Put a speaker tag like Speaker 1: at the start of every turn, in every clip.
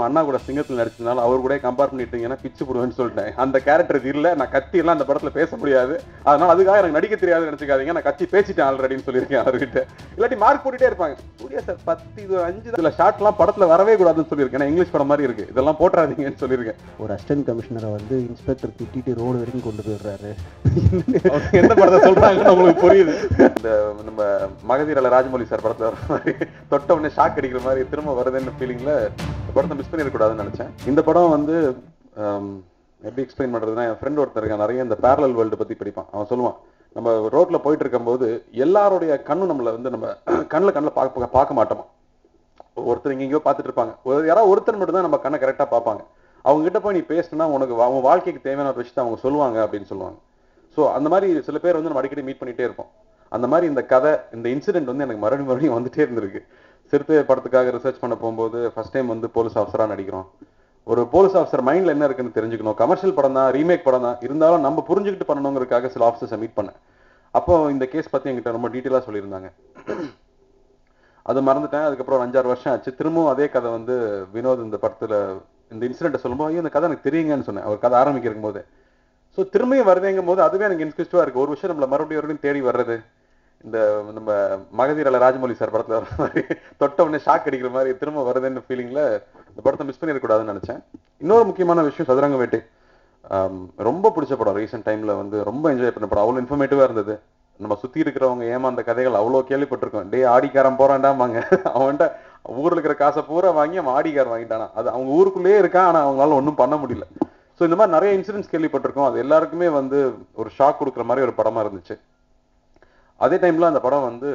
Speaker 1: அண்ணா கூட சிங்கத்தில் நடிச்சதுனால அவர் கூட கம்பேர் பண்ணிட்டீங்கன்னா பிச்சு போடுவேன்னு சொல்லிட்டேன். அந்த கேரக்டர் இல்ல. நான் கத்தி எல்லாம் அந்த படத்துல பேச முடியாது. அதனால அதுக்காக எனக்கு நடிக்க தெரியாது நினைச்சுக்காதீங்க. நான் கத்தி பேசிட்டேன் ஆல்ரெடின்னு சொல்லியிருக்கேன் அவர்கிட்ட. இல்லாட்டி மார்க் போட்டுட்டே இருப்பாங்க. சூர்யா சார் பத்து இது அஞ்சு இதுல ஷார்ட் எல்லாம் படத்துல வரவே கூடாதுன்னு சொல்லியிருக்கேன். இங்கிலீஷ் படம் மாதிரி இருக்கு. இதெல்லாம் போட்டுறாதீங்கன்னு சொல்லியிருக்கேன்.
Speaker 2: ஒரு அசிஸ்டன்ட் கமிஷனரை வந்து இன்ஸ்பெக்டர் திட்டிட்டு ரோடு வரைக்கும் கொண்டு போயிடுறாரு.
Speaker 1: எந்த படத்தை சொல்றாங்கன்னு உங்களுக்கு புரியுது. இந்த நம்ம மகதீரல ராஜமௌலி சார் படத்துல வர மாதிரி தொட்ட உடனே ஷாக் அடிக்கிற மாதிரி திரும்ப வருதுன்னு ஃபீலிங்ல படத்தை மிஸ் பண்ணிடக்கூடாதுன்னு நினைச்சேன். இந்த படம் வந்து um, எப்படி எக்ஸ்பிளைன் பண்றதுன்னா என் ஃப்ரெண்ட் ஒருத்தர் நிறைய இந்த பேரலல் வேர்ல்டு பத்தி படிப்பான். அவன் சொல்லுவான் நம்ம ரோட்ல போயிட்டு இருக்கும்போது எல்லாருடைய கண்ணும் நம்மள வந்து நம்ம கண்ணுல கண்ணில் பார்க்க பார்க்க மாட்டோமா ஒருத்தர் இங்கேயோ பார்த்துட்டு இருப்பாங்க யாராவது ஒருத்தர் மட்டும் தான் நம்ம கண்ணை கரெக்டா பார்ப்பாங்க. அவங்க கிட்ட போய் நீ பேசினா உனக்கு அவங்க வாழ்க்கைக்கு தேவையான ஒரு விஷயத்தை அவங்க சொல்லுவாங்க அப்படின்னு சொல்லுவாங்க. ஸோ அந்த மாதிரி சில பேர் வந்து நம்ம அடிக்கடி மீட் பண்ணிட்டே இருப்போம். அந்த மாதிரி இந்த கதை இந்த இன்சிடென்ட் வந்து எனக்கு மறுபடியும் மறுபடியும் வந்துட்டே இருந்திருக்கு. சிறுத்தை படத்துக்காக ரிசர்ச் பண்ண போகும்போது ஃபர்ஸ்ட் டைம் வந்து போலீஸ் ஆஃபஸரா நடிக்கிறோம். ஒரு போலீஸ் ஆஃபீஸர் மைண்ட்ல என்ன இருக்குன்னு தெரிஞ்சுக்கணும். கமர்ஷியல் படம் தான் ரீமேக் படம் தான். இருந்தாலும் நம்ம புரிஞ்சுக்கிட்டு பண்ணணுங்கிறதுக்காக சில ஆஃபீஸர்ஸை மீட் பண்ணேன். அப்போ இந்த கேஸ் பத்தி என்கிட்ட ரொம்ப டீட்டெயிலாக சொல்லியிருந்தாங்க. அது மறந்துட்டேன். அதுக்கப்புறம் ஒரு அஞ்சாறு வருஷம் ஆச்சு. திரும்பவும் அதே கதை வந்து வினோத் இந்த படத்துல இந்த இன்சிடென்ட்டை சொல்லும்போது ஐயோ இந்த கதை எனக்கு தெரியுங்கன்னு சொன்னேன். அவர் கதை ஆரம்பிக்கும் போது. ஸோ திரும்பியும் வருதுங்கும் போது அதுவே எனக்கு இன்ட்ரெஸ்டாக இருக்கு. ஒரு விஷயம் நம்மள மறுபடியும் மறுபடியும் தேடி வர்றது. இந்த நம்ம மகதீரல ராஜமௌலி சார் படத்துல வர மாதிரி தொட்ட உடனே ஷாக் அடிக்கிற மாதிரி திரும்ப வருதுன்னு ஃபீலிங்ல இந்த படத்தை மிஸ் பண்ணிடக்கூடாதுன்னு நினைச்சேன். இன்னொரு முக்கியமான விஷயம் சதுரங்க வேட்டை ரொம்ப பிடிச்ச படம். ரீசெண்ட் டைம்ல வந்து ரொம்ப என்ஜாய் பண்ண படம். அவ்வளோ இன்ஃபர்மேட்டிவா இருந்தது. நம்ம சுத்தி இருக்கிறவங்க ஏமா அந்த கதைகள் அவ்வளோ கேள்விப்பட்டிருக்கோம். டே ஆடிக்காரன் போறான்டாமாங்க அவன்கிட்ட ஊர்ல இருக்கிற காசை பூரா வாங்கி அவன் ஆடிக்காரன் வாங்கிட்டானா. அது அவங்க ஊருக்குள்ளேயே இருக்கான் ஆனா அவங்களால ஒன்றும் பண்ண முடியல. ஸோ இந்த மாதிரி நிறைய இன்சிடென்ட்ஸ் கேள்விப்பட்டிருக்கோம். அது எல்லாருக்குமே வந்து ஒரு ஷாக் கொடுக்குற மாதிரி ஒரு படமா இருந்துச்சு. அதே டைம்ல அந்த படம் வந்து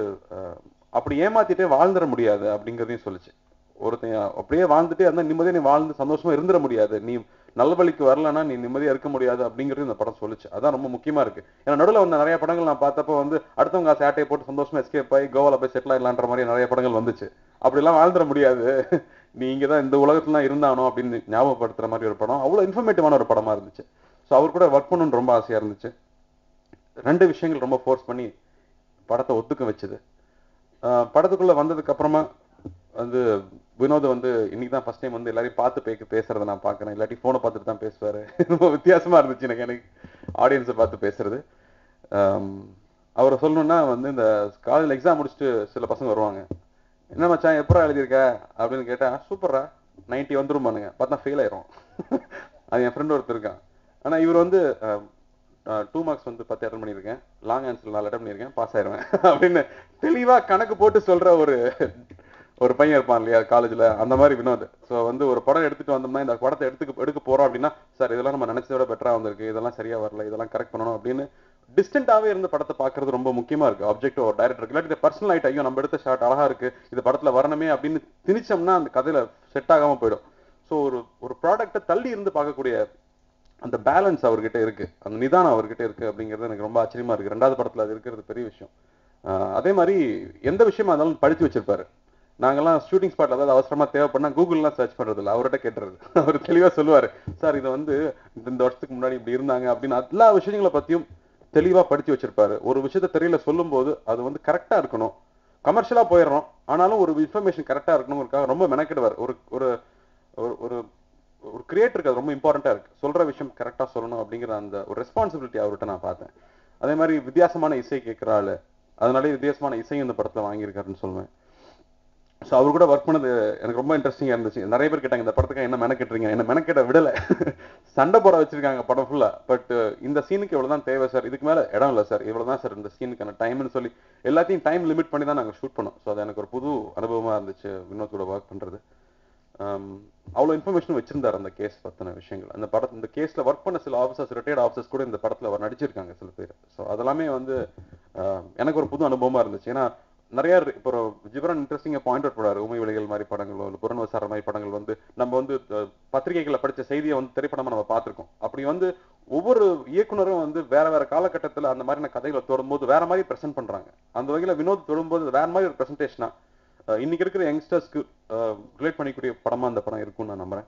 Speaker 1: அப்படி ஏமாத்திட்டே வாழ்ந்துட முடியாது அப்படிங்கிறதையும் சொல்லுச்சு. ஒருத்தன் அப்படியே வாழ்ந்துட்டே இருந்தா நிம்மதியா நீ வாழ்ந்து சந்தோஷமா இருந்துட முடியாது. நீ நல்ல வழிக்கு வரலன்னா நீ நிம்மதியா இருக்க முடியாது அப்படிங்கிறது இந்த படம் சொல்லுச்சு. அதான் ரொம்ப முக்கியமா இருக்கு. ஏன்னா நடுவில் வந்த நிறைய படங்கள் நான் பார்த்தப்போ வந்து அடுத்தவங்க சேட்டையை போட்டு சந்தோஷமா எஸ்கேப் ஆகி கோவால போய் செட்டில் ஆகலான்ற மாதிரி நிறைய படங்கள் வந்துச்சு. அப்படிலாம் வாழ்ந்துட முடியாது. நீ இங்கதான் இந்த உலகத்துல இருந்தானோ அப்படின்னு ஞாபகப்படுத்துற மாதிரி ஒரு படம். அவ்வளவு இன்ஃபர்மேட்டிவான ஒரு படமா இருந்துச்சு. ஸோ அவர் கூட ஒர்க் பண்ணணும்னு ரொம்ப ஆசையா இருந்துச்சு. ரெண்டு விஷயங்கள் ரொம்ப ஃபோர்ஸ் பண்ணி படத்தை ஒத்துக்க வச்சது. ஆஹ் படத்துக்குள்ள வந்ததுக்கு அப்புறமா வந்து வினோத் வந்து இன்னைக்கு தான் ஃபர்ஸ்ட் டைம் வந்து எல்லாரையும் பார்த்து பேக்க பேசுறத நான் பார்க்கறேன். இல்லாட்டி ஃபோனை பார்த்துட்டு தான் பேசுவாரு. ரொம்ப வித்தியாசமா இருந்துச்சு எனக்கு. எனக்கு ஆடியன்ஸை பார்த்து பேசுறது. அவரை சொல்லணும்னா வந்து இந்த காலேஜில் எக்ஸாம் முடிச்சுட்டு சில பசங்க வருவாங்க. என்ன மச்சான் எப்பரா எழுதியிருக்க? அப்படின்னு கேட்டா சூப்பரா நைன்ட்டி வந்துருமானுங்க பார்த்தா ஃபெயில் ஆயிரும். அது என் ஃப்ரெண்ட் ஒருத்தர் இருக்கான். ஆனா இவர் வந்து டூ மார்க்ஸ் வந்து பத்து அட்டன் பண்ணியிருக்கேன். லாங் ஆன்சர் நாலு அட்டன் பண்ணியிருக்கேன். பாஸ் ஆயிருவேன். அப்படின்னு தெளிவா கணக்கு போட்டு சொல்ற ஒரு ஒரு பையன் இருப்பான் இல்லையா காலேஜ்ல அந்த மாதிரி வினோத். ஸோ வந்து ஒரு படம் எடுத்துட்டு வந்தோம்னா இந்த படத்தை எடுத்துக்க எடுக்க போறோம் அப்படின்னா சார் இதெல்லாம் நம்ம நினைச்சதை விட பெட்டரா வந்திருக்கு. இதெல்லாம் சரியா வரல. இதெல்லாம் கரெக்ட் பண்ணணும் அப்படின்னு டிஸ்டன்டாவே இருந்து படத்தை பார்க்கறது ரொம்ப முக்கியமா இருக்குது ஆப்ஜெக்ட் ஒரு டைரக்டர் இல்லாட்டி இது பர்சனல் ஆயிட்டு ஐயோ நம்ம எடுத்த ஷாட் அழகாக இருக்கு. இது படத்துல வரணுமே அப்படின்னு திணிச்சோம்னா அந்த கதையில செட் ஆகாம போயிடும். ஸோ ஒரு ஒரு ப்ராடக்ட்டை தள்ளி இருந்து பார்க்கக்கூடிய அந்த பேலன்ஸ் அவர்கிட்ட இருக்கு. அந்த நிதானம் அவர்கிட்ட இருக்கு அப்படிங்கிறது எனக்கு ரொம்ப ஆச்சரியமா இருக்கு. ரெண்டாவது படத்துல அது இருக்கிறது பெரிய விஷயம். அதே மாதிரி எந்த விஷயமா இருந்தாலும் படிச்சு வச்சிருப்பாரு. நாங்கெல்லாம் ஷூட்டிங் ஸ்பாட்ல ஏதாவது அவசரமா தேவைப்படனா கூகுள்லாம் சர்ச் பண்றது இல்லை. அவர்கிட்ட கேட்டுறது. அவர் தெளிவா சொல்லுவாரு. சார் இதை வந்து இந்த இந்த வருஷத்துக்கு முன்னாடி இப்படி இருந்தாங்க அப்படின்னு. எல்லா விஷயங்களை பத்தியும் தெளிவா படிச்சு வச்சிருப்பாரு. ஒரு விஷயத்த தெரியல சொல்லும் போது அது வந்து கரெக்டா இருக்கணும். கமர்ஷியலா போயிடுறோம் ஆனாலும் ஒரு இன்ஃபர்மேஷன் கரெக்டா இருக்கணுங்கிறதுக்காக ரொம்ப மெனக்கிடுவார். ஒரு ஒரு ஒரு ஒரு கிரியேட்டருக்கு அது ரொம்ப இம்பார்ட்டண்டா இருக்கு. சொல்ற விஷயம் கரெக்டா சொல்லணும் அப்படிங்கிற அந்த ஒரு ரெஸ்பான்சிபிலிட்டி அவர்கிட்ட நான் பார்த்தேன். அதே மாதிரி வித்தியாசமான இசை கேட்கிற ஆளு. அதனாலே வித்தியாசமான இசையும் இந்த படத்துல வாங்கியிருக்காருன்னு சொல்லுவேன் ஸோ அவர் கூட ஒர்க் பண்ணது எனக்கு ரொம்ப இன்ட்ரெஸ்டிங்காக இருந்துச்சு. நிறைய பேர் கேட்டாங்க இந்த படத்துக்கு என்ன மெனக்கெட்டுறீங்க? என்ன மெனக்கெட்ட விடல? சண்டை போட வச்சிருக்காங்க படம் ஃபுல்லா பட் இந்த சீனுக்கு இவ்வளவுதான் தேவை சார் இதுக்கு மேல இடம் இல்லை சார் இவ்வளவுதான் சார் இந்த சீனுக்கான டைம்னு சொல்லி. எல்லாத்தையும் டைம் லிமிட் பண்ணி தான் நாங்கள் ஷூட் பண்ணோம். ஸோ அது எனக்கு ஒரு புது அனுபவமா இருந்துச்சு வினோத் கூட ஒர்க் பண்றது. அவ்வளோ இன்ஃபர்மேஷன் வச்சிருந்தார் அந்த கேஸ் பத்தின விஷயங்கள். அந்த படத்து இந்த கேஸ்ல ஒர்க் பண்ண சில ஆஃபீஸர்ஸ் ரிட்டையர்ட் ஆஃபீஸர்ஸ் கூட இந்த படத்துல அவர் நடிச்சிருக்காங்க சில பேர். ஸோ அதெல்லாமே வந்து எனக்கு ஒரு புது அனுபவமா இருந்துச்சு. ஏன்னா நிறைய இப்போ ஒரு ஜிபரன் பாயிண்ட் அவுட் பண்ணாரு உமை விலைகள் மாதிரி படங்களோ இல்லை புறன் மாதிரி படங்கள் வந்து நம்ம வந்து அஹ், படிச்ச செய்தியை வந்து திரைப்படமா நம்ம பார்த்துருக்கோம். அப்படி வந்து ஒவ்வொரு இயக்குனரும் வந்து வேற வேற காலகட்டத்துல அந்த மாதிரியான கதைகளை தொடும்போது வேற மாதிரி பிரசென்ட் பண்றாங்க. அந்த வகையில வினோத் தொடும்போது வேற மாதிரி ஒரு பிரசன்டேஷனா இன்னைக்கு இருக்கிற யங்ஸ்டர்ஸ்க்கு ரிலேட் பண்ணிக்கூடிய படமா அந்த படம் இருக்கும்னு நான் நம்புறேன்.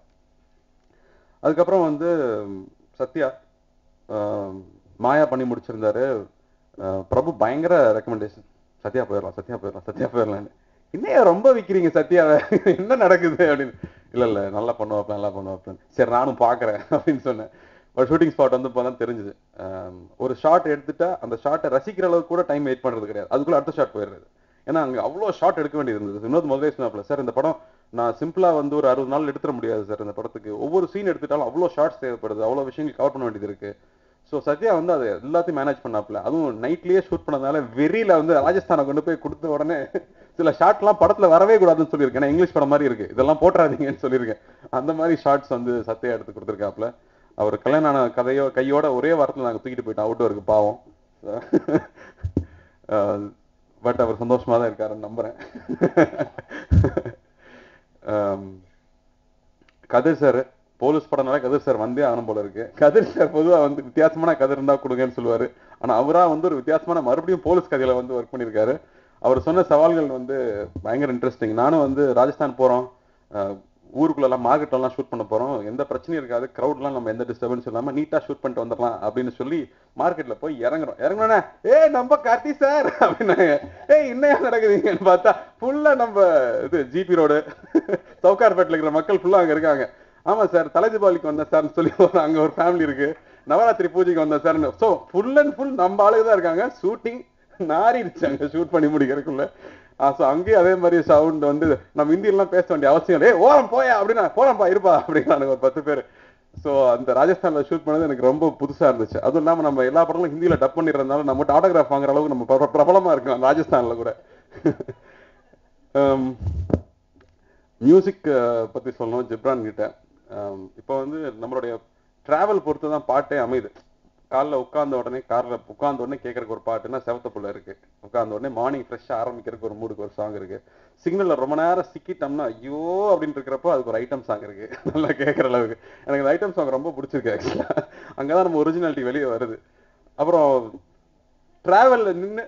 Speaker 1: அதுக்கப்புறம் வந்து சத்யா மாயா பண்ணி முடிச்சிருந்தாரு. பிரபு பயங்கர ரெக்கமெண்டேஷன் சத்யா போயிடலாம் சத்யா போயிடலாம் சத்யா போயிடலான்னு என்னையா ரொம்ப விக்கிறீங்க சத்யாவை? என்ன நடக்குது அப்படின்னு. இல்ல இல்ல நல்லா பண்ணுவாப்பேன் நல்லா பண்ணுவாப்லன்னு சரி நானும் பாக்குறேன் அப்படின்னு சொன்னேன். ஒரு ஷூட்டிங் ஸ்பாட் வந்து இப்போதான் தெரிஞ்சுது. ஒரு ஷாட் எடுத்துட்டா அந்த ஷாட்டை ரசிக்கிற அளவுக்கு கூட டைம் வெயிட் பண்றது கிடையாது. அதுக்குள்ள அடுத்த ஷாட் போயிடுறது. ஏன்னா அங்கே அவ்வளோ ஷார்ட் எடுக்க வேண்டியது இருந்தது இன்னொரு முதலே சொன்னாப்ல சார் இந்த படம் நான் சிம்பிளா வந்து ஒரு அறுபது நாள் எடுத்துட முடியாது சார் இந்த படத்துக்கு. ஒவ்வொரு சீன் எடுத்துட்டாலும் அவ்வளோ ஷார்ட்ஸ் தேவைப்படுது. அவ்வளோ விஷயங்கள் கவர் பண்ண வேண்டியது இருக்கு. ஸோ சத்யா வந்து அது எல்லாத்தையும் மேனேஜ் பண்ணாப்ல. அதுவும் நைட்லயே ஷூட் பண்ணதுனால வெறியில வந்து ராஜஸ்தானை கொண்டு போய் கொடுத்த உடனே சில ஷார்ட்லாம் படத்துல வரவே கூடாதுன்னு சொல்லியிருக்கேன். ஏன்னா இங்கிலீஷ் படம் மாதிரி இருக்கு. இதெல்லாம் போட்டுறாதீங்கன்னு சொல்லியிருக்கேன். அந்த மாதிரி ஷார்ட்ஸ் வந்து சத்யா எடுத்து கொடுத்துருக்காப்ல. அவர் கல்யாணம் ஆன கதையோ கையோட ஒரே வாரத்தில் நாங்க தூக்கிட்டு போயிட்டோம். ஒர்க்கு பாவம். பட் அவர் சந்தோஷமா தான் இருக்காருன்னு நம்புறேன். கதிர் சார் போலீஸ் படம்னால கதிர் சார் வந்தே ஆனும் போல இருக்கு. கதிர் சார் பொதுவா வந்து வித்தியாசமான கதை இருந்தா கொடுங்கன்னு சொல்லுவாரு. ஆனா அவரா வந்து ஒரு வித்தியாசமான மறுபடியும் போலீஸ் கதையில வந்து ஒர்க் பண்ணியிருக்காரு. அவர் சொன்ன சவால்கள் வந்து பயங்கர இன்ட்ரெஸ்டிங் நானும் வந்து ராஜஸ்தான் போறோம். அஹ், ஊருக்குள்ள எல்லாம் ஷூட் பண்ண போறோம். எந்த பிரச்சனையும் இருக்காது. க்ரௌட்லாம் நம்ம எந்த டிஸ்டர்பன்ஸ் இல்லாம நீட்டா ஷூட் பண்ணிட்டு வந்துடலாம் அப்படின்னு சொல்லி மார்க்கெட்ல போய் இறங்குறோம். இறங்குனோன்னே ஏ நம்ம கார்த்தி சார் அப்படின்னாங்க ஏய் இன்னும் நடக்குதுங்கன்னு பார்த்தா ஃபுல்லா நம்ம இது ஜிபி ரோடு சவுகார்பேட்டில் இருக்கிற மக்கள் ஃபுல்லா அங்க இருக்காங்க. ஆமா சார் தலை தீபாவளிக்கு வந்தேன் சார்னு சொல்லி ஒரு அங்க ஒரு ஃபேமிலி இருக்கு. நவராத்திரி பூஜைக்கு வந்தேன் sir so full and full நம்ம ஆளுங்க தான் இருக்காங்க. ஷூட்டிங் நாரிடுச்சு ஷூட் பண்ணி முடிக்கிறதுக்குள்ள. ஸோ அங்கேயும் அதே மாதிரி சவுண்ட் வந்து நம்ம இந்தியெல்லாம் பேச வேண்டிய அவசியம் இல்லை. ஓரம் போயா அப்படின்னா போறப்பா இருப்பா அப்படின்னு ஒரு பத்து பேர். ஸோ அந்த ராஜஸ்தான்ல ஷூட் பண்ணது எனக்கு ரொம்ப புதுசா இருந்துச்சு. அதுவும் இல்லாம நம்ம எல்லா படங்களும் ஹிந்தியில டப் பண்ணிடுறதுனால நம்ம ஆட்டோகிராஃப் வாங்குற அளவுக்கு நம்ம பிரபலமா இருக்கோம் ராஜஸ்தான்ல கூட. Um, மியூசிக் பத்தி சொல்லணும் ஜிப்ரான் கிட்ட. Um, இப்போ வந்து நம்மளுடைய டிராவல் பொறுத்து தான் பாட்டே அமையுது. காலைல உட்காந்த உடனே காரில் உட்காந்த உடனே கேட்கறக்கு ஒரு பாட்டுன்னா செவத்தப்புள்ள இருக்கு. உட்காந்த உடனே மார்னிங் ஃப்ரெஷ்ஷாக ஆரம்பிக்கிறதுக்கு ஒரு மூடுக்கு ஒரு சாங் இருக்கு. சிக்னல்ல ரொம்ப நேரம் சிக்கிட்டோம்னா ஐயோ அப்படின்னு இருக்கிறப்போ அதுக்கு ஒரு ஐட்டம் சாங் இருக்கு. நல்லா கேட்கற அளவுக்கு. எனக்கு அந்த ஐட்டம் சாங் ரொம்ப பிடிச்சிருக்கு ஆக்சுவலா அங்கதான் நம்ம ஒரிஜினாலிட்டி வெளியே வருது. அப்புறம் டிராவல்ல நின்னு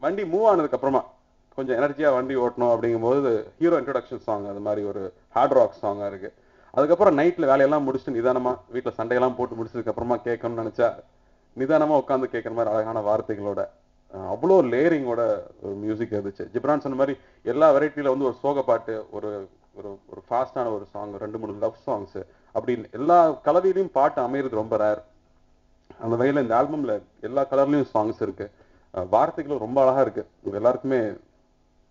Speaker 1: வண்டி மூவ் ஆனதுக்கு அப்புறமா கொஞ்சம் எனர்ஜியா வண்டி ஓட்டணும் அப்படிங்கும்போது ஹீரோ இன்ட்ரொடக்ஷன் சாங் அது மாதிரி ஒரு ஹார்ட் ராக் சாங்காக இருக்கு. அதுக்கப்புறம் நைட்ல வேலையெல்லாம் முடிச்சுட்டு நிதானமா வீட்டுல சண்டையெல்லாம் போட்டு முடிச்சதுக்கு அப்புறமா கேட்கணும்னு நினச்சா நிதானமா உட்காந்து கேட்கற மாதிரி அழகான வார்த்தைகளோட அவ்வளோ லேயரிங்கோட ஒரு மியூசிக் இருந்துச்சு. ஜிப்ரான் சொன்ன மாதிரி எல்லா வெரைட்டில வந்து ஒரு சோக பாட்டு ஒரு ஒரு ஒரு ஃபாஸ்டான ஒரு சாங் ரெண்டு மூணு லவ் சாங்ஸ் அப்படின்னு எல்லா கலவையிலையும் பாட்டு அமையிறது ரொம்ப ரேர் அந்த வகையில இந்த ஆல்பம்ல எல்லா கலர்லயும் சாங்ஸ் இருக்கு. வார்த்தைகளும் ரொம்ப அழகா இருக்கு. எல்லாருக்குமே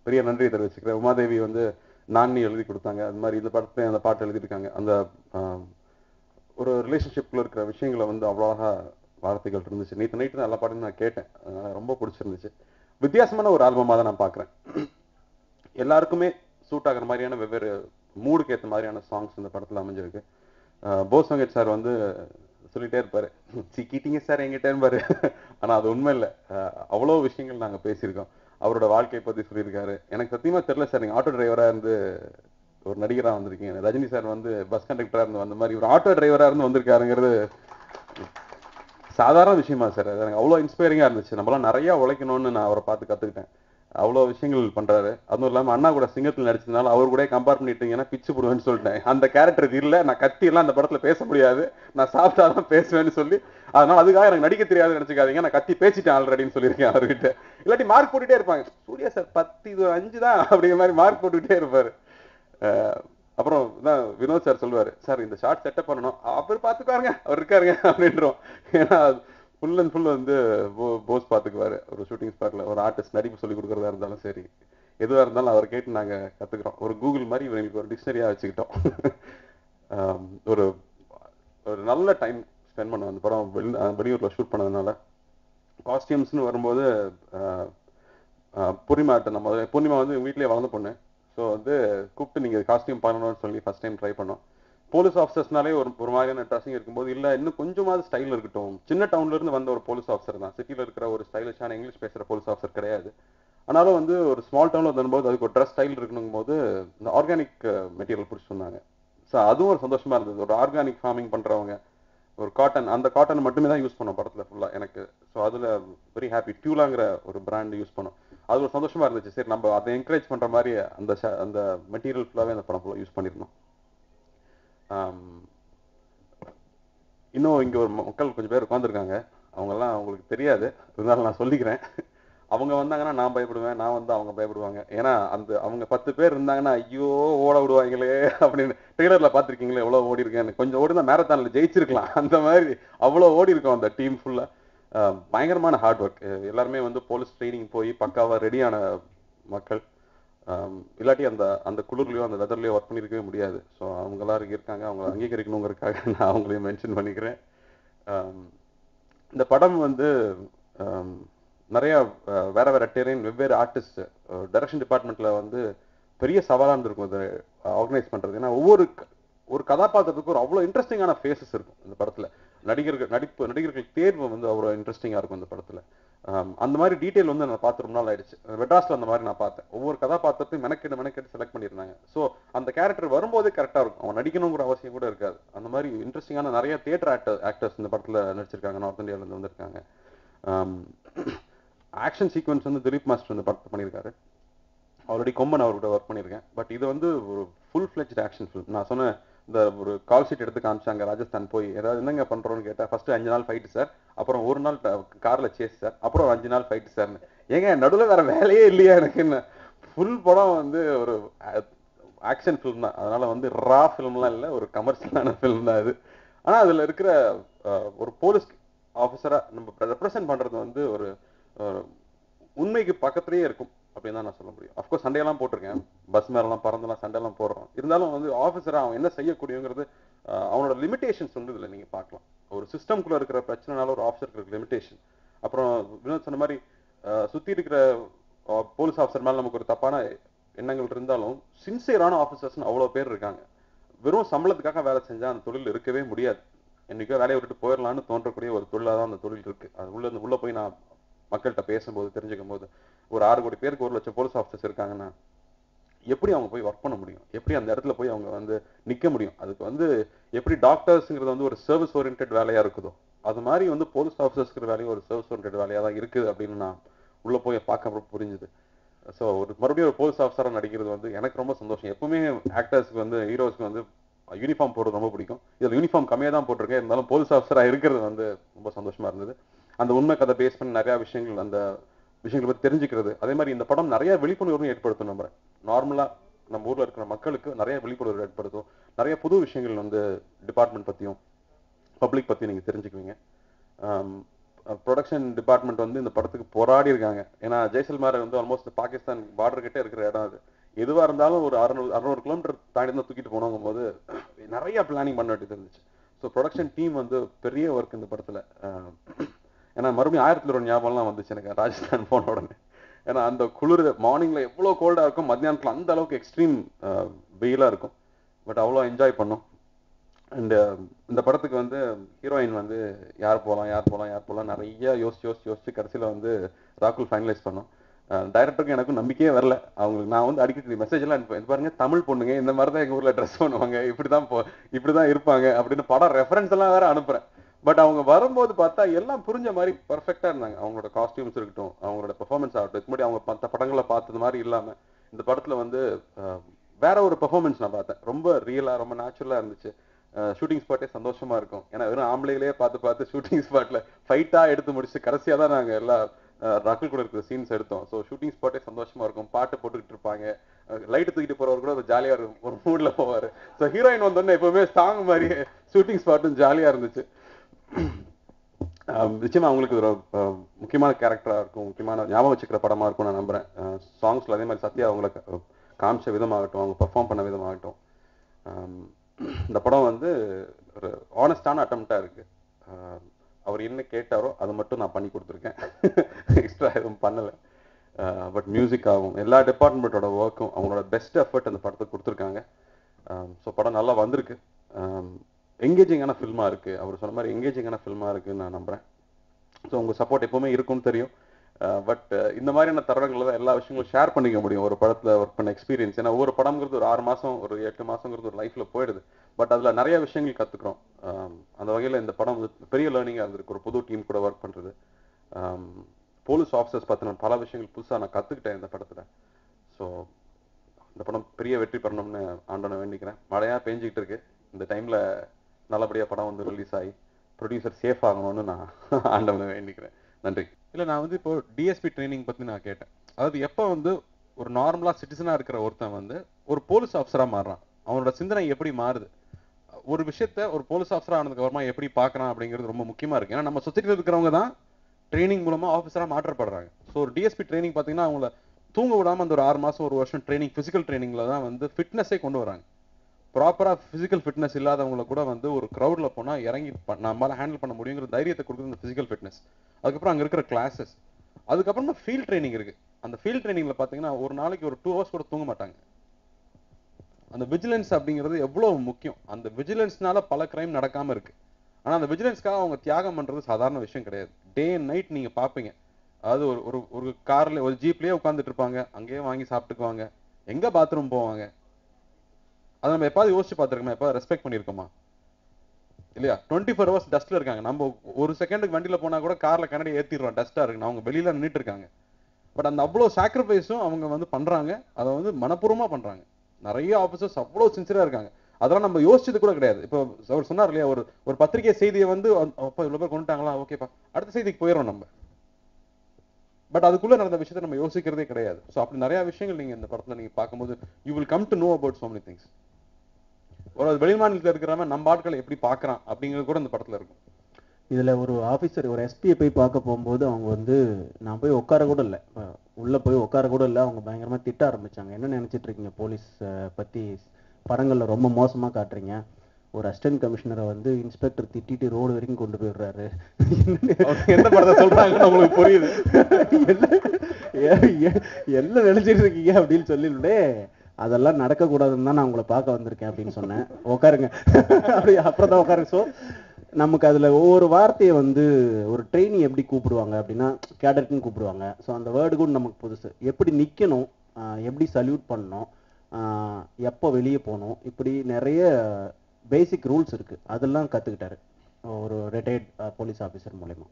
Speaker 1: பெரிய நன்றி தெரிவிச்சுக்கிறேன். உமாதேவி வந்து நானி எழுதி கொடுத்தாங்க. அது மாதிரி இந்த படத்துல அந்த பாட்டு எழுதியிருக்காங்க. அந்த ஆஹ், ஒரு ரிலேஷன்ஷிப்ல இருக்கிற விஷயங்களை வந்து அவ்வளோ அழகா வார்த்தைகள் இருந்துச்சு நேற்று நைட்டு நல்ல எல்லா நான் கேட்டேன். அதனால ரொம்ப பிடிச்சிருந்துச்சு. வித்தியாசமான ஒரு ஆல்பமாக தான் நான் பார்க்குறேன் எல்லாருக்குமே சூட் ஆகுற மாதிரியான வெவ்வேறு மூடுக்கு ஏற்ற மாதிரியான சாங்ஸ் இந்த படத்துல அமைஞ்சிருக்கு. ஆஹ் சார் வந்து சொல்லிட்டே இருப்பாரு. சிக்கிட்டீங்க சார் எங்கிட்ட பாரு. ஆனா அது உண்மை இல்லை. அவ்வளோ விஷயங்கள் நாங்க பேசியிருக்கோம். அவரோட வாழ்க்கையை பத்தி சொல்லியிருக்காரு. எனக்கு சத்தியமா தெரியல சார் நீங்க ஆட்டோ டிரைவரா இருந்து ஒரு நடிகரா வந்திருக்கீங்க. ரஜினி சார் வந்து பஸ் கண்டக்டரா இருந்து வந்த மாதிரி ஒரு ஆட்டோ டிரைவரா இருந்து வந்திருக்காருங்கிறது சாதாரண விஷயமா சார். அது எனக்கு அவ்வளோ இன்ஸ்பைரிங்காக இருந்துச்சு. நம்மளாம் நிறைய உழைக்கணும்னு நான் அவரை பார்த்து கத்துக்கிட்டேன். அவ்வளோ விஷயங்கள் பண்றாரு. அதுவும் இல்லாமல் அண்ணா கூட சிங்கத்தில் நடிச்சதுனால அவர் கூட கம்பேர் பண்ணிட்டீங்கன்னா பிச்சு போடுவேன்னு சொல்லிட்டேன். அந்த கேரக்டர் இல்ல. நான் கத்தி எல்லாம் அந்த படத்துல பேச முடியாது. நான் சாப்பிட்டாதான் பேசுவேன்னு சொல்லி அதனால அதுக்காக எனக்கு நடிக்க தெரியாது நினச்சிக்காதீங்க. நான் கத்தி பேசிட்டேன் ஆல்ரெடின்னு சொல்லியிருக்கேன் அவர்கிட்ட. இல்லாட்டி மார்க் போட்டுகிட்டே இருப்பாங்க. சூர்யா சார் பத்து இது அஞ்சு தான் அப்படிங்கிற மாதிரி மார்க் போட்டுக்கிட்டே இருப்பாரு. அப்புறம் தான் வினோத் சார் சொல்லுவாரு சார் இந்த ஷார்ட் செட்டப் பண்ணணும். அவர் பார்த்துக்காருங்க அவர் இருக்காருங்க. அப்படின்றோம். ஏன்னா ஃபுல் அண்ட் ஃபுல் வந்து போ- போஸ் பார்த்துக்குவாரு ஒரு ஷூட்டிங் ஸ்பாட்டில் ஒரு ஆர்டிஸ்ட் நடிப்பு சொல்லி கொடுக்குறதா இருந்தாலும் சரி எதுவா இருந்தாலும் அவர் கேட்டு நாங்க கத்துக்கிறோம். ஒரு கூகுள் மாதிரி இவங்களுக்கு ஒரு டிக்ஷனரியாக வச்சுக்கிட்டோம். ஒரு ஒரு நல்ல டைம் ஸ்பெண்ட் பண்ணோம் அந்த படம் வெளி வெளியூரில் வெளியூர்ல ஷூட் பண்ணதுனால. காஸ்டியூம்ஸ்னு வரும்போது ஆஹ், பூர்ணிமாட்ட நம்ம பூர்ணிமா வந்து வீட்லயே வளர்ந்த பொண்ணு. ஸோ வந்து கூப்பிட்டு நீங்க காஸ்டியூம் பண்ணணும்னு சொல்லி ஃபர்ஸ்ட் டைம் ட்ரை பண்ணோம். போலீஸ் ஆஃபீஸர்ஸ்னாலே ஒரு ஒரு மாதிரியான ட்ரெஸ்ஸிங் இருக்கும்போது இல்ல இன்னும் கொஞ்சமாவது ஸ்டைல் இருக்கட்டும். சின்ன டவுன்ல இருந்து வந்த ஒரு போலீஸ் ஆஃபீஸர் தான். சிட்டியில் இருக்கிற ஒரு ஸ்டைலிஷான இங்கிலீஷ் பேசுற போலீஸ் ஆஃபீஸர் கிடையாது. ஆனாலும் வந்து ஒரு ஸ்மால் டவுன்ல வரும்போது அதுக்கு ஒரு ட்ரெஸ் ஸ்டைல் இருக்கணும் போது இந்த ஆர்கானிக் மெட்டீரியல் பிடிச்சி சொன்னாங்க. ஸோ அதுவும் ஒரு சந்தோஷமா இருந்தது. ஒரு ஆர்கானிக் ஃபார்மிங் பண்றவங்க ஒரு காட்டன் அந்த காட்டன் மட்டுமே தான் யூஸ் பண்ணோம் படத்துல ஃபுல்லாக எனக்கு. ஸோ அதுல வெரி ஹாப்பி டியூலாங்கிற ஒரு பிராண்ட் யூஸ் பண்ணோம். அது ஒரு சந்தோஷமா இருந்துச்சு. சரி நம்ம அதை என்கரேஜ் பண்ற மாதிரி அந்த அந்த மெட்டீரியல் ஃபுல்லாவே அந்த படம் ஃபுல்லாக யூஸ் பண்ணிருந்தோம். இன்னும் இங்க ஒரு மக்கள் கொஞ்சம் பேர் உட்காந்துருக்காங்க அவங்க எல்லாம் அவங்களுக்கு தெரியாது. இருந்தாலும் நான் சொல்லிக்கிறேன். அவங்க வந்தாங்கன்னா நான் பயப்படுவேன் நான் வந்து அவங்க பயப்படுவாங்க. ஏன்னா அந்த அவங்க பத்து பேர் இருந்தாங்கன்னா ஐயோ ஓட விடுவாங்களே அப்படின்னு ட்ரெய்லர்ல பார்த்துருக்கீங்களே எவ்வளோ ஓடி இருக்கேன் கொஞ்சம் ஓடி தான் மேரத்தானில் ஜெயிச்சிருக்கலாம். அந்த மாதிரி அவ்வளோ ஓடி இருக்கும் அந்த டீம் ஃபுல்லா பயங்கரமான ஹார்ட் ஒர்க் எல்லாருமே வந்து போலீஸ் ட்ரைனிங் போய் பக்காவாக ரெடியான மக்கள். இல்லாட்டி அந்த அந்த குளிர்லயோ அந்த வெதர்லையோ ஒர்க் பண்ணியிருக்கவே முடியாது. ஸோ அவங்க இருக்காங்க அவங்கள அங்கீகரிக்கணுங்கிறதுக்காக நான் அவங்களையும் மென்ஷன் பண்ணிக்கிறேன். இந்த படம் வந்து நிறைய வேற வேற டெரெயின் வெவ்வேறு ஆர்டிஸ்ட் டைரக்ஷன் டிபார்ட்மெண்ட்ல வந்து பெரிய சவாலா இருந்திருக்கும் இதை ஆர்கனைஸ் பண்றது. ஏன்னா ஒவ்வொரு ஒரு கதாபாத்திரத்துக்கு ஒரு அவ்வளோ இன்ட்ரெஸ்டிங்கான ஃபேஸஸ் இருக்கும் இந்த படத்துல. நடிகர்கள் நடிப்பு நடிகர்கள் தேர்வு வந்து அவ்வளோ இன்ட்ரெஸ்டிங்கா இருக்கும் இந்த படத்துல. அந்த மாதிரி டீட்டெயில் வந்து நான் பார்த்து ரொம்ப நாள் ஆயிடுச்சு. மெட்ராஸ்ல அந்த மாதிரி நான் பார்த்தேன். ஒவ்வொரு கதாபாத்திரத்தையும் மெனக்கெட்டு மெனக்கெட்டு செலக்ட் பண்ணியிருந்தாங்க. ஸோ அந்த கேரக்டர் வரும்போதே கரெக்டா இருக்கும். அவன் நடிக்கணுங்கிற அவசியம் கூட இருக்காது. அந்த மாதிரி இன்ட்ரெஸ்டிங்கான நிறைய தியேட்டர் ஆக்டர் ஆக்டர்ஸ் இந்த படத்துல நடிச்சிருக்காங்க. நார்த் இந்தியாவிலேருந்து வந்திருக்காங்க. ஆக்ஷன் சீக்வன்ஸ் வந்து திலீப் மாஸ்டர் இந்த படத்தை பண்ணியிருக்காரு. ஆல்ரெடி கொம்பன் அவர்கிட்ட ஒர்க் பண்ணியிருக்கேன். பட் இது வந்து ஒரு ஃபுல் ஃபிளெஜ்ட் ஆக்ஷன் ஃபிலிம் நான் சொன்ன இந்த ஒரு கால் ஷீட் எடுத்து காமிச்சாங்க ராஜஸ்தான் போய். ஏதாவது என்னங்க பண்றோம்னு கேட்டா ஃபர்ஸ்ட் அஞ்சு நாள் ஃபைட் சார் அப்புறம் ஒரு நாள் கார்ல சேஸ் சார் அப்புறம் ஒரு அஞ்சு நாள் ஃபைட் சார்னு ஏங்க நடுவில் வேற வேலையே இல்லையா எனக்குன்னு. ஃபுல் படம் வந்து ஒரு ஆக்ஷன் ஃபிலிம் தான். அதனால வந்து ரா ஃபிலிம்லாம் இல்லை ஒரு கமர்ஷியலான ஃபிலிம் தான் அது. ஆனா அதுல இருக்கிற அஹ், ஒரு போலீஸ் ஆஃபீஸரா நம்ம ரெப்ரசென்ட் பண்றது வந்து ஒரு உண்மைக்கு பக்கத்துலயே இருக்கும். அப்படின்னு தான் நான் சொல்ல முடியும். அஃப்கோர்ஸ் சண்டையெல்லாம் போட்டிருக்கேன். பஸ் மேலாம் பறந்தெல்லாம் சண்டையெல்லாம் போடுறோம். இருந்தாலும் வந்து ஆஃபீஸராக அவன் என்ன செய்யக்கூடியங்கிறது அவனோட லிமிடேஷன்ஸ் வந்து இதில் நீங்க பார்க்கலாம். ஒரு சிஸ்டம்குள்ளே இருக்கிற பிரச்சனைனால ஒரு ஆஃபீஸருக்கு இருக்கிற லிமிடேஷன் அப்புறம் வினோத் சொன்ன மாதிரி சுற்றி சுத்தி இருக்கிற போலீஸ் ஆஃபீஸர் மேல நமக்கு ஒரு தப்பான எண்ணங்கள் இருந்தாலும் சின்சியரான ஆஃபீஸர்ஸ்னு அவ்வளோ பேர் இருக்காங்க. வெறும் சம்பளத்துக்காக வேலை செஞ்சா அந்த தொழில் இருக்கவே முடியாது. என்றைக்கோ வேலையை விட்டுட்டு போயிடலாம்னு தோன்றக்கூடிய ஒரு தொழிலாக தான் அந்த தொழில் இருக்கு. அது உள்ள இருந்து உள்ள போய் நான் மக்கள்கிட்ட பேசும்போது தெரிஞ்சுக்கும் போது ஒரு ஆறு கோடி பேருக்கு ஒரு லட்சம் போலீஸ் ஆஃபீஸர்ஸ் இருக்காங்கன்னா எப்படி அவங்க போய் ஒர்க் பண்ண முடியும்? எப்படி அந்த இடத்துல போய் அவங்க வந்து நிக்க முடியும்? அதுக்கு வந்து எப்படி டாக்டர்ஸ்ங்கிறது வந்து ஒரு சர்வீஸ் ஓரியன்ட் வேலையா இருக்குதோ அது மாதிரி வந்து போலீஸ் ஆஃபீஸர்ஸ்ங்கிற வேலையும் ஒரு சர்வீஸ் ஓரியன்ட் வேலையா தான் இருக்குது அப்படின்னு நான் உள்ள போய் பார்க்க புரிஞ்சுது. ஸோ ஒரு மறுபடியும் ஒரு போலீஸ் ஆஃபீஸராக நடிக்கிறது வந்து எனக்கு ரொம்ப சந்தோஷம். எப்பவுமே ஆக்டர்ஸ்க்கு வந்து ஹீரோஸ்க்கு வந்து யூனிஃபார்ம் போடுறது ரொம்ப பிடிக்கும். இதில் யூனிஃபார்ம் கம்மியாக தான் போட்டிருக்கேன். இருந்தாலும் போலீஸ் ஆஃபீஸராக இருக்கிறது வந்து ரொம்ப சந்தோஷமா இருந்தது. அந்த உண்மை கதை பேஸ் பண்ணி நிறைய விஷயங்கள் அந்த விஷயங்களை பற்றி தெரிஞ்சுக்கிறது. அதே மாதிரி இந்த படம் நிறைய விழிப்புணர்வு ஏற்படுத்தும் நம்ம. நார்மலா நம்ம ஊர்ல இருக்கிற மக்களுக்கு நிறைய விழிப்புணர்வு ஏற்படுத்தும். நிறைய புது விஷயங்கள் வந்து டிபார்ட்மெண்ட் பத்தியும் பப்ளிக் பத்தி நீங்க தெரிஞ்சுக்குவீங்க. ப்ரொடக்ஷன் டிபார்ட்மெண்ட் வந்து இந்த படத்துக்கு போராடி இருக்காங்க. ஏன்னா ஜெய்சல்மார் வந்து ஆல்மோஸ்ட் பாகிஸ்தான் பார்டர் கிட்டே இருக்கிற இடம் அது. எதுவா இருந்தாலும் ஒரு அறுநூறு அறுநூறு கிலோமீட்டர் தாண்டி தான் தூக்கிட்டு போனோங்கும் போது நிறைய பிளானிங் பண்ண வேண்டியது இருந்துச்சு. ஸோ ப்ரொடக்ஷன் டீம் வந்து பெரிய ஒர்க் இந்த படத்துல மறுபடியும் ஆயிரத்தி ஒரு ஞாபகம்லாம் வந்துச்சு எனக்கு. ராஜஸ்தான் போன உடனே. ஏன்னா அந்த குளிர் மார்னிங்ல எவ்வளவு கோல்டா இருக்கும் மத்தியானத்துல அந்த அளவுக்கு எக்ஸ்ட்ரீம் வெயிலா இருக்கும். பட் அவ்வளோ என்ஜாய் பண்ணோம். அண்ட் இந்த படத்துக்கு வந்து ஹீரோயின் வந்து யார் போகலாம் யார் போகலாம் யார் போகலாம் நிறைய யோசிச்சு யோசிச்சு யோசிச்சு கடைசியில் வந்து ராகுல் ஃபைனலைஸ் பண்ணோம். டைரக்டருக்கு எனக்கும் நம்பிக்கையே வரல. அவங்களுக்கு நான் வந்து அடிக்கடி மெசேஜ் எல்லாம் அனுப்புவேன். இது பாருங்க தமிழ் பொண்ணுங்க இந்த மாதிரி தான் எங்க ஊர்ல ட்ரெஸ் பண்ணுவாங்க இப்படி தான் போ இப்படிதான் இருப்பாங்க அப்படின்னு படம் ரெஃபரன்ஸ் எல்லாம் வேற அனுப்புறேன். பட் அவங்க வரும்போது பார்த்தா எல்லாம் புரிஞ்ச மாதிரி பர்ஃபெக்டா இருந்தாங்க. அவங்களோட காஸ்டியூம்ஸ் இருக்கட்டும் அவங்களோட பெர்ஃபார்மன்ஸ் ஆகட்டும். இதுக்கு முன்னாடி அவங்க மற்ற படங்களை பார்த்தது மாதிரி இல்லாம இந்த படத்துல வந்து வேற ஒரு பெர்ஃபார்மன்ஸ் நான் பார்த்தேன். ரொம்ப ரியலா ரொம்ப நேச்சுரலா இருந்துச்சு. ஷூட்டிங் ஸ்பாட்டே சந்தோஷமா இருக்கும். ஏன்னா வெறும் ஆம்பளைகளே பார்த்து பார்த்து ஷூட்டிங் ஸ்பாட்ல ஃபைட்டா எடுத்து முடிச்சு கடைசியா தான் நாங்க எல்லா அஹ், ராகுல் கூட இருக்கிற சீன்ஸ் எடுத்தோம். ஸோ ஷூட்டிங் ஸ்பாட்டே சந்தோஷமா இருக்கும். பாட்டு போட்டுக்கிட்டு இருப்பாங்க. லைட் தூக்கிட்டு போறவர் கூட ஜாலியா இருக்கும் ஒரு மூட்ல போவாரு. ஸோ ஹீரோயின் வந்தோடனே எப்பவுமே சாங் மாதிரி ஷூட்டிங் ஸ்பாட்டும் ஜாலியா இருந்துச்சு. நிச்சயமா அவங்களுக்கு ஒரு முக்கியமான கேரக்டரா இருக்கும் முக்கியமான ஞாபகம் வச்சுக்கிற படமா இருக்கும் நான் நம்புறேன். சாங்ஸ்ல அதே மாதிரி சத்யா அவங்கள காமிச்ச விதமாகட்டும் அவங்க பெர்ஃபார்ம் பண்ண விதமாகட்டும். இந்த படம் வந்து ஒரு ஆனஸ்டான அட்டம்ப்டா இருக்கு. அவர் என்ன கேட்டாரோ அதை மட்டும் நான் பண்ணி கொடுத்துருக்கேன். எக்ஸ்ட்ரா எதுவும் பண்ணல. பட் மியூசிக் ஆகும். எல்லா டிபார்ட்மெண்ட்டோட ஒர்க்கும் அவங்களோட பெஸ்ட் எஃபர்ட் அந்த படத்துக்கு கொடுத்துருக்காங்க. ஸோ படம் நல்லா வந்திருக்கு. எங்கேஜிங்கான ஃபில்மா இருக்கு. அவர் சொன்ன மாதிரி எங்கேஜிங்கான ஃபில்மா இருக்குன்னு நான் நம்புறேன். ஸோ உங்க சப்போர்ட் எப்பவுமே இருக்கும்னு தெரியும். Uh, பட் uh, இந்த மாதிரியான தருணங்களில் தான் எல்லா விஷயங்களும் ஷேர் பண்ணிக்க முடியும். ஒரு படத்தில் ஒர்க் பண்ண எக்ஸ்பீரியன்ஸ் ஏன்னா ஒவ்வொரு படம்ங்கிறது ஒரு ஆறு மாசம் ஒரு எட்டு மாசங்கிறது ஒரு லைஃப்ல போயிடுது. பட் அதுல நிறைய விஷயங்கள் கத்துக்கிறோம். Um, அந்த வகையில இந்த படம் வந்து பெரிய லேர்னிங்கா இருந்திருக்கு. ஒரு புது டீம் கூட ஒர்க் பண்றது. Um, போலீஸ் ஆஃபீஸர்ஸ் பத்தின பல விஷயங்கள் புதுசா நான் கத்துக்கிட்டேன் இந்த படத்துல. ஸோ இந்த படம் பெரிய வெற்றி பெறணும்னு ஆண்டவனை வேண்டிக்கிறேன். மழையாக பேஞ்சிக்கிட்டு இருக்கு. இந்த டைம்ல நல்லபடியா படம் வந்து ரிலீஸ் ஆகி ப்ரொடியூசர் சேஃப் ஆகணும்னு நான் ஆண்டவனை வேண்டிக்கிறேன். நன்றி. இல்ல நான் வந்து இப்போ டிஎஸ்பி ட்ரைனிங் பத்தி நான் கேட்டேன். அதாவது எப்போ வந்து ஒரு நார்மலா சிட்டிசனா இருக்கிற ஒருத்தன் வந்து ஒரு போலீஸ் ஆஃபீஸரா மாறுறான். அவனோட சிந்தனை எப்படி மாறுது? ஒரு விஷயத்த ஒரு போலீஸ் ஆஃபீஸரா ஆனதுக்கு அப்புறமா எப்படி பார்க்கறான் அப்படிங்கிறது ரொம்ப முக்கியமா இருக்கு. ஏன்னா நம்ம சொசைட்டில இருக்கிறவங்க தான் ட்ரைனிங் மூலமா ஆஃபீஸரா மாற்றப்படுறாங்க. ஸோ ஒரு டிஎஸ்பி ட்ரைனிங் பாத்தீங்கன்னா அவங்கள தூங்க விடாம அந்த ஒரு ஆறு மாசம் ஒரு வருஷம் ட்ரைனிங் பிசிக்கல் ட்ரைனிங்ல தான் வந்து ஃபிட்னஸே கொண்டு வராங்க. ப்ராப்பரா பிசிக்கல் ஃபிட்னஸ் இல்லாதவங்களை கூட வந்து ஒரு க்ரௌடில் போனா இறங்கி நம்மளால் நம்மளால ஹேண்டில் பண்ண முடியுங்கிற தைரியத்தை கொடுக்குறது இந்த ஃபிசிக்கல் ஃபிட்னஸ் அதுக்கப்புறம் அங்கே இருக்கிற கிளாஸஸ் அதுக்கப்புறமா ஃபீல்ட் ட்ரைனிங் இருக்கு. அந்த ஃபீல்ட் ட்ரைனிங்ல பார்த்தீங்கன்னா ஒரு நாளைக்கு ஒரு டூ ஹவர்ஸ் கூட தூங்க மாட்டாங்க. அந்த விஜிலன்ஸ் அப்படிங்கிறது எவ்வளவு முக்கியம். அந்த விஜிலன்ஸ்னால பல கிரைம் நடக்காம இருக்கு. ஆனா அந்த விஜிலன்ஸ்க்காக அவங்க தியாகம் பண்றது சாதாரண விஷயம் கிடையாது. டே அண்ட் நைட் நீங்க பாப்பீங்க. அதாவது ஒரு ஒரு ஒரு கார்ல ஒரு ஜீப்லயே உட்கார்ந்துட்டு இருப்பாங்க. அங்கேயே வாங்கி சாப்பிட்டுக்குவாங்க. எங்க பாத்ரூம் போவாங்க? அதை நம்ம எப்பாவது யோசிச்சு பார்த்துருக்கோமா? எப்பாவது ரெஸ்பெக்ட் பண்ணியிருக்கோமா? இல்லையா? டுவெண்ட்டி ஃபோர் ஹவர்ஸ் டஸ்ட்ல இருக்காங்க. நம்ம ஒரு செகண்டுக்கு வண்டியில போனா கூட கார்ல கண்ணாடி ஏத்திடுறோம் டஸ்டா இருக்கு அவங்க வெளியில நின்னுட்டு இருக்காங்க. பட் அந்த அவ்வளோ சாக்ரிஃபைஸும் அவங்க வந்து பண்றாங்க. அதை வந்து மனப்பூர்வமா பண்றாங்க. நிறைய ஆஃபீஸர்ஸ் அவ்வளோ சின்சியரா இருக்காங்க. அதெல்லாம் நம்ம யோசிச்சது கூட கிடையாது. இப்போ அவர் சொன்னார் இல்லையா ஒரு ஒரு பத்திரிகை செய்தியை வந்து அப்பா இவ்வளவு பேர் கொண்டுட்டாங்களா? ஓகேப்பா. அடுத்த செய்திக்கு போயிடும் நம்ம. பட் அதுக்குள்ள நடந்த விஷயத்த நம்ம யோசிக்கிறதே கிடையாது. ஸோ அப்படி நிறைய விஷயங்கள் நீங்க இந்த படத்துல நீங்க பார்க்கும்போது you will come to know about so many things ஒரு வெளிமாநிலத்தில் இருக்கிறவன் நம்ம ஆட்களை எப்படி பார்க்கறான் அப்படிங்கிறது கூட இந்த படத்துல இருக்கும்.
Speaker 2: இதுல ஒரு ஆபீசர் ஒரு எஸ்பியை போய் பார்க்க போகும்போது அவங்க வந்து நான் போய் உட்கார கூட இல்லை. உள்ள போய் உட்கார கூட இல்லை. அவங்க பயங்கரமா திட்ட ஆரம்பிச்சாங்க. என்ன நினைச்சிட்டு இருக்கீங்க போலீஸ் பத்தி படங்கள்ல ரொம்ப மோசமா காட்டுறீங்க. ஒரு அசிஸ்டன்ட் கமிஷனரை வந்து இன்ஸ்பெக்டர் திட்டிட்டு ரோடு வரைக்கும் கொண்டு போயிடுறாரு.
Speaker 1: எந்த படத்தை சொல்றாங்கன்னு உங்களுக்கு புரியுது.
Speaker 2: என்ன என்ன நினைச்சிட்டு இருக்கீங்க அப்படின்னு சொல்லிவிட்டே அதெல்லாம் நடக்கக்கூடாதுன்னு தான் நான் உங்களை பார்க்க வந்திருக்கேன் அப்படின்னு சொன்னேன். உட்காருங்க. அப்படி அப்புறம் தான் உட்காருங்க. ஸோ நமக்கு அதுல ஒவ்வொரு வார்த்தையை வந்து ஒரு ட்ரெயினி எப்படி கூப்பிடுவாங்க அப்படின்னா கேடட்னு கூப்பிடுவாங்க. ஸோ அந்த வேர்டு கூட நமக்கு புதுசு. எப்படி நிக்கணும் எப்படி சல்யூட் பண்ணணும் ஆஹ் எப்போ வெளியே போகணும் இப்படி நிறைய பேசிக் ரூல்ஸ் இருக்கு. அதெல்லாம் கத்துக்கிட்டாரு. ஒரு ரிட்டையர்ட் போலீஸ் ஆஃபீஸர் மூலயமா.